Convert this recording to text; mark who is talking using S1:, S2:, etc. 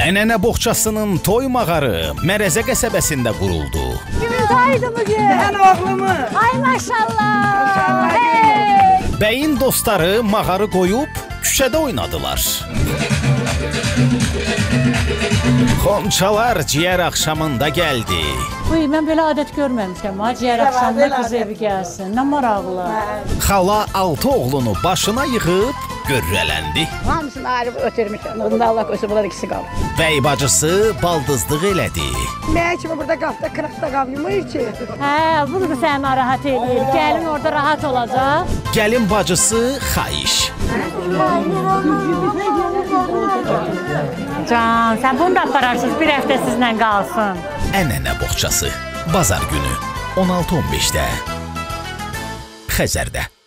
S1: Ənənə boğçasının toy mağarı Mərəzə qəsəbəsində quruldu.
S2: Kimin toydu bugün?
S3: Mən oğlumu.
S2: Ay maşallah.
S3: Maşallah.
S2: Hey.
S1: Bəyin dostları mağarı qoyub küçədə oynadılar. Xonçalar ciyər axşamında gəldi.
S4: Uy, mən belə adət görməmişəm. Ha, ciyər axşamda
S3: belə
S4: qız evi gəlsin. Nə maraqlı.
S1: Xala altı oğlunu başına yığıb görrələndi.
S5: Hamısını ayrı ötürmüşəm. Onda Allah qoysun bunlar ikisi qalır.
S1: Bəy bacısı baldızlıq elədi.
S3: Mən kimi burada qapda qıraqda qalmır ki.
S4: Hə, bu da səni narahat edir. Gəlin orada rahat olacaq.
S1: Gəlin bacısı xahiş.
S4: Can, sən bunu da apararsınız, bir həftə sizlə qalsın.
S1: Ənənə boğçası. Bazar günü 16:15-də Xəzərdə.